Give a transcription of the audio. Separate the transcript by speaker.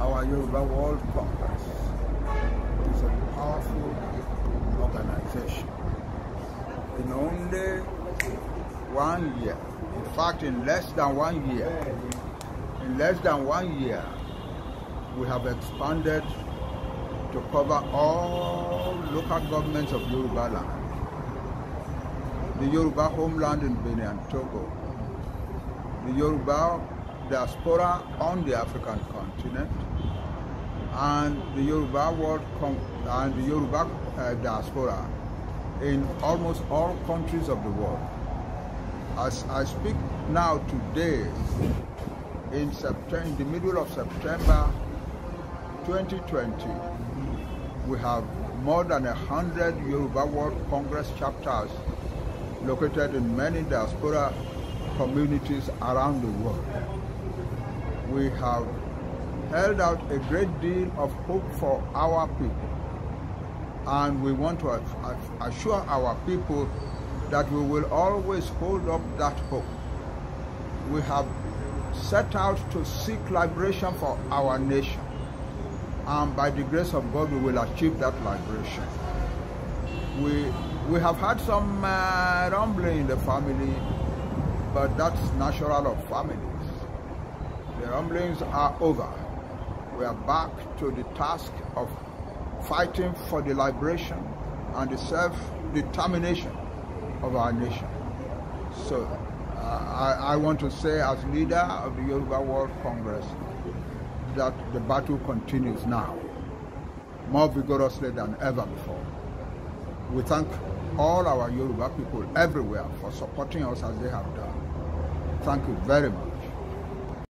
Speaker 1: our Yoruba World Congress is a powerful organization. In only one year, in fact, in less than one year, in less than one year, we have expanded to cover all local governments of Yoruba land. The Yoruba homeland in Benin and Togo, the Yoruba diaspora on the African continent, and the Yoruba world and the Yoruba uh, diaspora in almost all countries of the world. As I speak now today, in September, in the middle of September 2020, we have more than a hundred Yoruba World Congress chapters located in many diaspora communities around the world. We have held out a great deal of hope for our people. And we want to assure our people that we will always hold up that hope. We have set out to seek liberation for our nation. And by the grace of God, we will achieve that liberation. We, we have had some uh, rumbling in the family, but that's natural of families. The rumblings are over we are back to the task of fighting for the liberation and the self-determination of our nation. So uh, I, I, want to say as leader of the Yoruba World Congress that the battle continues now, more vigorously than ever before. We thank all our Yoruba people everywhere for supporting us as they have done. Thank you very much.